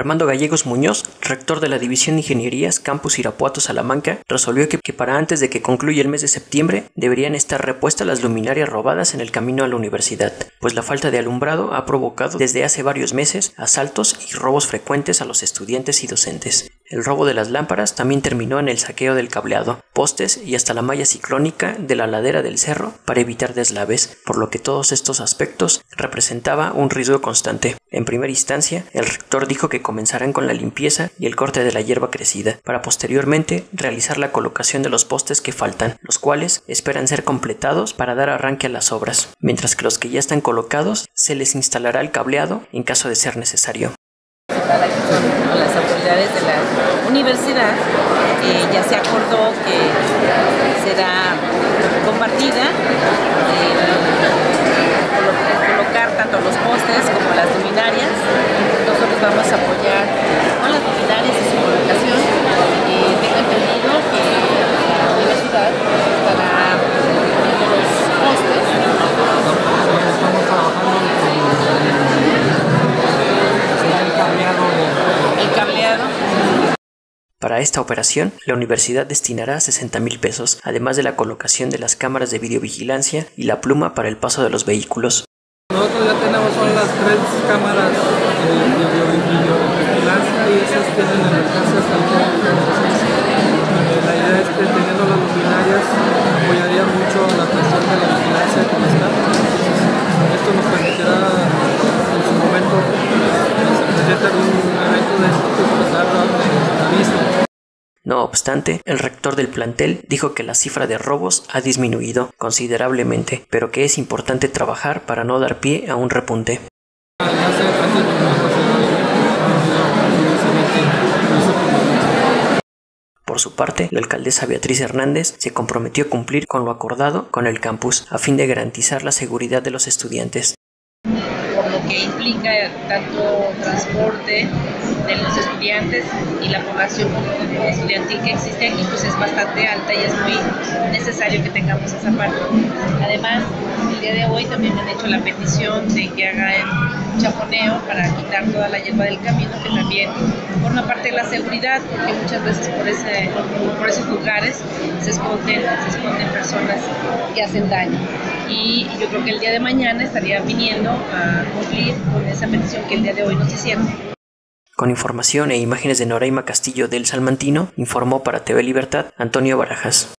Armando Gallegos Muñoz, rector de la División de Ingenierías Campus Irapuato Salamanca, resolvió que, que, para antes de que concluya el mes de septiembre deberían estar repuestas las luminarias robadas en el camino a la universidad, pues la falta de alumbrado ha provocado desde hace varios meses asaltos y robos frecuentes a los estudiantes y docentes. El robo de las lámparas también terminó en el saqueo del cableado, postes y hasta la malla ciclónica de la ladera del cerro para evitar deslaves, por lo que todos estos aspectos representaba un riesgo constante. En primera instancia, el rector dijo que comenzarán con la limpieza y el corte de la hierba crecida, para posteriormente realizar la colocación de los postes que faltan, los cuales esperan ser completados para dar arranque a las obras, mientras que los que ya están colocados se les instalará el cableado en caso de ser necesario. Las autoridades de la universidad, eh, ya se acordó que será compartida eh, colocar tanto los postes como las luminarias. Nosotros vamos a apoyar con las luminarias y su colocación. Eh, tengo entendido que la universidad estará los postes. Estamos trabajando Para esta operación, la universidad destinará 60 mil pesos, además de la colocación de las cámaras de videovigilancia y la pluma para el paso de los vehículos. Nosotros ya tenemos son las tres cámaras de videovigilancia y esas tienen el alcance no obstante, el rector del plantel dijo que la cifra de robos ha disminuido considerablemente, pero que es importante trabajar para no dar pie a un repunte. Por su parte, la alcaldesa Beatriz Hernández se comprometió a cumplir con lo acordado con el campus a fin de garantizar la seguridad de los estudiantes que implica tanto transporte de los estudiantes y la población estudiantil que existe aquí pues es bastante alta y es muy necesario que tengamos esa parte. Además, el día de hoy también me han hecho la petición de que haga el chaponeo para quitar toda la hierba del camino, que también forma parte de la seguridad, porque muchas veces por, ese, por esos lugares se esconden, se esconden personas que hacen daño. Y yo creo que el día de mañana estaría viniendo a cumplir con esa petición que el día de hoy nos hicieron. Con información e imágenes de Noraima Castillo del Salmantino, informó para TV Libertad Antonio Barajas.